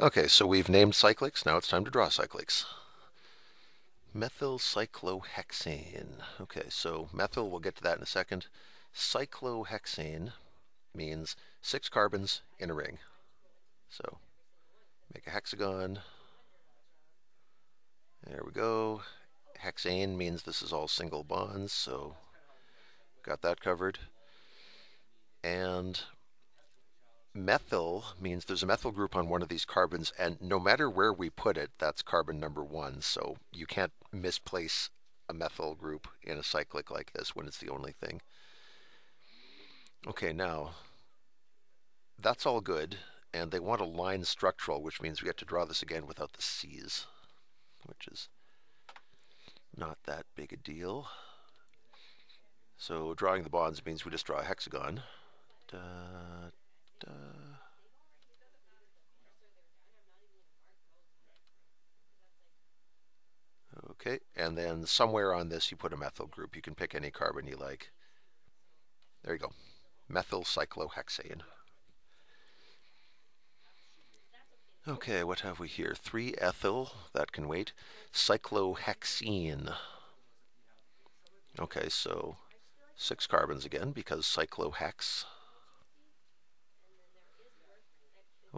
Okay, so we've named cyclics. Now it's time to draw cyclics. Methyl cyclohexane. Okay, so methyl, we'll get to that in a second. Cyclohexane means six carbons in a ring. So make a hexagon. There we go. Hexane means this is all single bonds, so got that covered. And methyl means there's a methyl group on one of these carbons, and no matter where we put it, that's carbon number one. So you can't misplace a methyl group in a cyclic like this when it's the only thing. Okay, now that's all good, and they want a line structural, which means we have to draw this again without the C's, which is not that big a deal. So drawing the bonds means we just draw a hexagon. Da, Okay, and then somewhere on this you put a methyl group. You can pick any carbon you like. There you go, methyl cyclohexane. Okay, what have we here? 3-ethyl, that can wait. Cyclohexene. Okay, so six carbons again because cyclohex.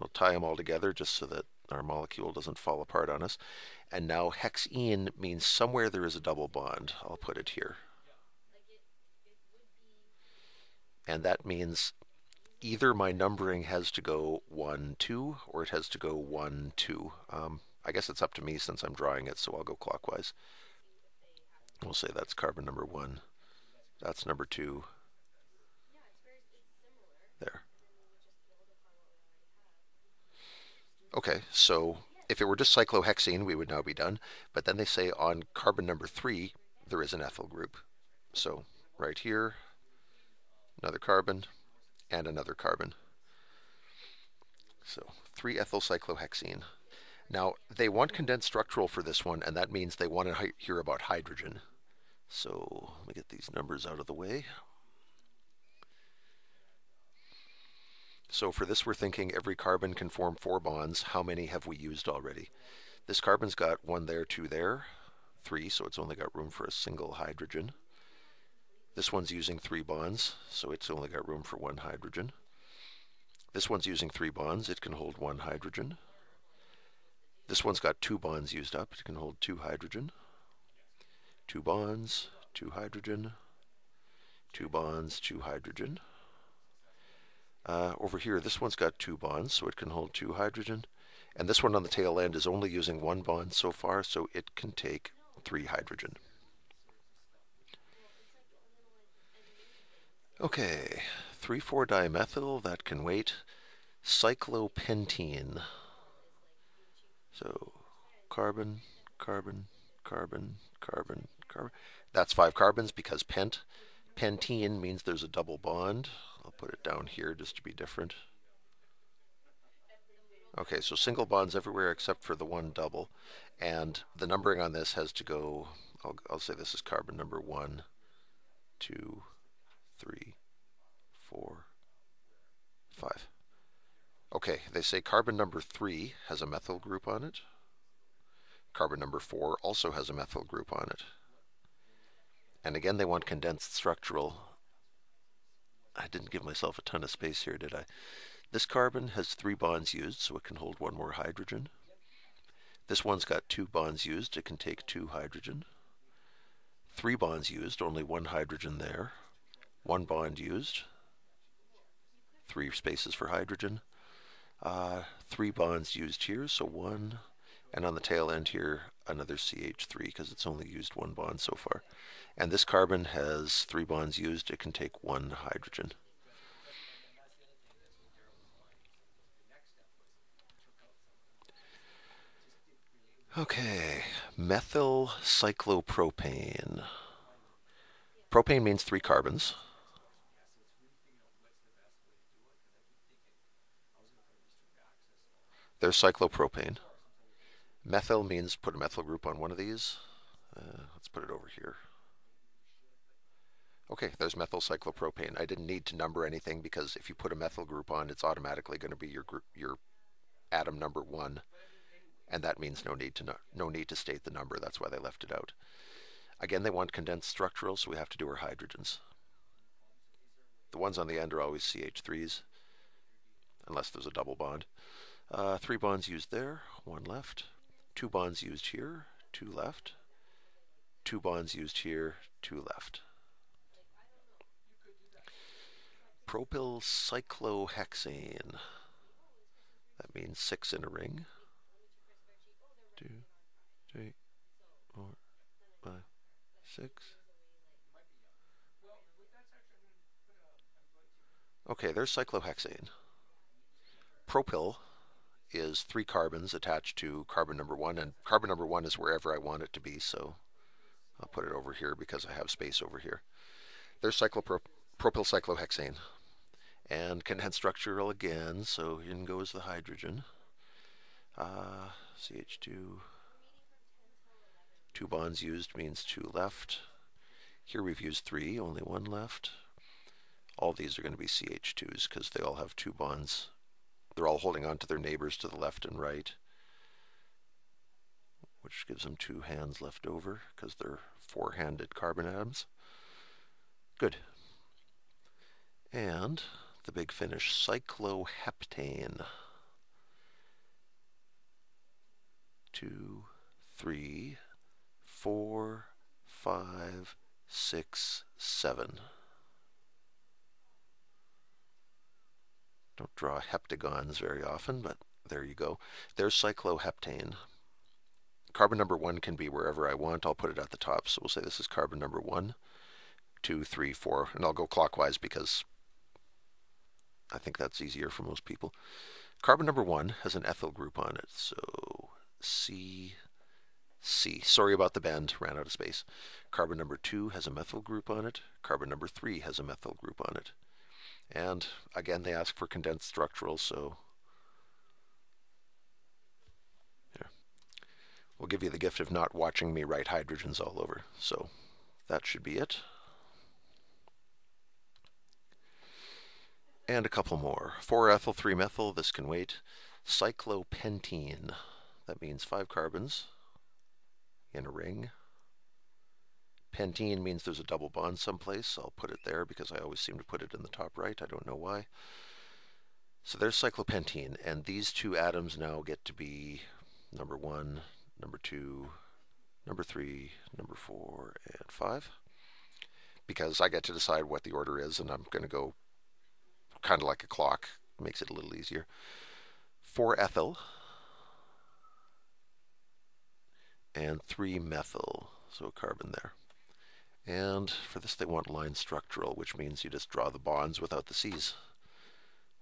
We'll tie them all together just so that our molecule doesn't fall apart on us. And now hexene means somewhere there is a double bond. I'll put it here. And that means either my numbering has to go 1, 2, or it has to go 1, 2. Um, I guess it's up to me since I'm drawing it, so I'll go clockwise. We'll say that's carbon number 1. That's number 2. There. Okay, so if it were just cyclohexene, we would now be done. But then they say on carbon number 3, there is an ethyl group. So right here, another carbon, and another carbon. So 3-ethyl cyclohexene. Now, they want condensed structural for this one, and that means they want to hear about hydrogen. So let me get these numbers out of the way. So for this, we're thinking every carbon can form four bonds. How many have we used already? This carbon's got one there, two there, three, so it's only got room for a single hydrogen. This one's using three bonds, so it's only got room for one hydrogen. This one's using three bonds, it can hold one hydrogen. This one's got two bonds used up, it can hold two hydrogen. Two bonds, two hydrogen, two bonds, two hydrogen. Uh, over here, this one's got two bonds, so it can hold two hydrogen. And this one on the tail end is only using one bond so far, so it can take three hydrogen. Okay, 3,4-dimethyl, that can wait. Cyclopentene. So, carbon, carbon, carbon, carbon, carbon. That's five carbons because pent. Pentene means there's a double bond. I'll put it down here just to be different. Okay, so single bonds everywhere except for the one double. And the numbering on this has to go, I'll, I'll say this is carbon number one, two, three, four, five. Okay, they say carbon number three has a methyl group on it. Carbon number four also has a methyl group on it. And again, they want condensed structural. I didn't give myself a ton of space here, did I? This carbon has three bonds used, so it can hold one more hydrogen. This one's got two bonds used, it can take two hydrogen. Three bonds used, only one hydrogen there one bond used, three spaces for hydrogen, uh, three bonds used here, so one, and on the tail end here, another CH3 because it's only used one bond so far. And this carbon has three bonds used, it can take one hydrogen. Okay, methyl cyclopropane. Propane means three carbons. There's cyclopropane. Methyl means put a methyl group on one of these. Uh, let's put it over here. Okay, there's methyl cyclopropane. I didn't need to number anything because if you put a methyl group on, it's automatically going to be your group, your atom number one, and that means no need to no, no need to state the number. That's why they left it out. Again, they want condensed structural, so we have to do our hydrogens. The ones on the end are always CH3s, unless there's a double bond. Uh, three bonds used there, one left. Two bonds used here, two left. Two bonds used here, two left. Propyl cyclohexane. That means six in a ring. Two, three, four, five, six. Okay, there's cyclohexane. Propyl is three carbons attached to carbon number one, and carbon number one is wherever I want it to be, so I'll put it over here because I have space over here. There's cyclopropyl cyclohexane. And condensed structural again, so in goes the hydrogen. Uh, CH2. Two bonds used means two left. Here we've used three, only one left. All these are going to be CH2s because they all have two bonds. They're all holding on to their neighbors to the left and right, which gives them two hands left over because they're four-handed carbon atoms. Good. And the big finish, cycloheptane. Two, three, four, five, six, seven. Don't draw heptagons very often, but there you go. There's cycloheptane. Carbon number one can be wherever I want. I'll put it at the top. So we'll say this is carbon number one, two, three, four, and I'll go clockwise because I think that's easier for most people. Carbon number one has an ethyl group on it. So C, C. Sorry about the bend, ran out of space. Carbon number two has a methyl group on it. Carbon number three has a methyl group on it. And again, they ask for condensed structural, so here. We'll give you the gift of not watching me write hydrogens all over. So that should be it. And a couple more. 4-ethyl, 3-methyl, this can wait. Cyclopentene, that means five carbons in a ring. Pentene means there's a double bond someplace. I'll put it there because I always seem to put it in the top right. I don't know why. So there's cyclopentene, and these two atoms now get to be number one, number two, number three, number four, and five. Because I get to decide what the order is, and I'm going to go kind of like a clock, makes it a little easier. 4-ethyl and 3-methyl, so a carbon there. And for this they want line structural, which means you just draw the bonds without the C's,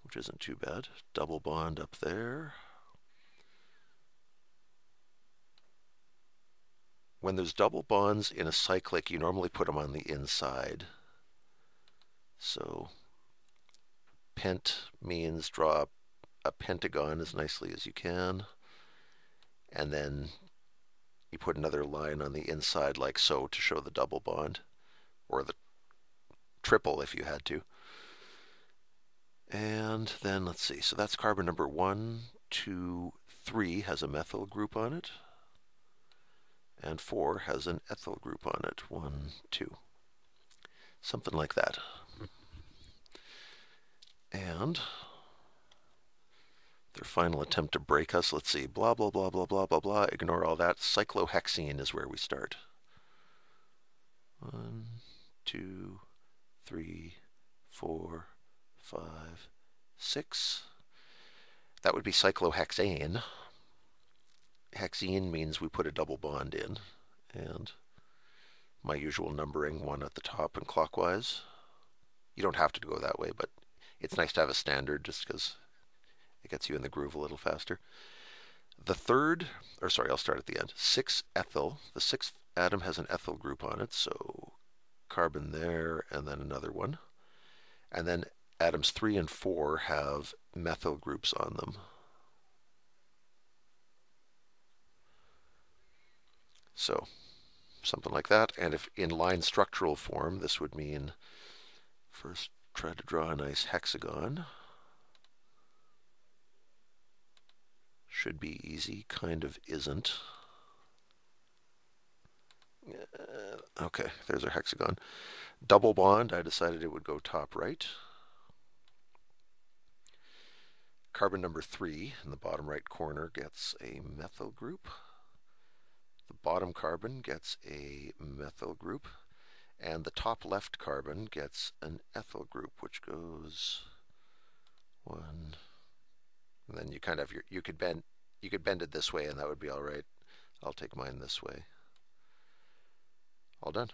which isn't too bad. Double bond up there. When there's double bonds in a cyclic, you normally put them on the inside. So pent means draw a pentagon as nicely as you can. And then you put another line on the inside like so to show the double bond, or the triple if you had to. And then let's see, so that's carbon number one, two, three has a methyl group on it, and four has an ethyl group on it, one, two. Something like that. And final attempt to break us, let's see, blah, blah, blah, blah, blah, blah, blah. Ignore all that. Cyclohexene is where we start. One, two, three, four, five, six. That would be cyclohexane. Hexene means we put a double bond in. And my usual numbering, one at the top and clockwise. You don't have to go that way, but it's nice to have a standard just because it gets you in the groove a little faster. The third, or sorry, I'll start at the end. 6-ethyl. The sixth atom has an ethyl group on it, so carbon there and then another one. And then atoms 3 and 4 have methyl groups on them. So something like that. And if in line structural form, this would mean first try to draw a nice hexagon. Should be easy, kind of isn't. Uh, okay, there's our hexagon. Double bond, I decided it would go top right. Carbon number three in the bottom right corner gets a methyl group. The bottom carbon gets a methyl group. And the top left carbon gets an ethyl group, which goes one. And then you kind of, you could bend, you could bend it this way and that would be all right. I'll take mine this way. All done.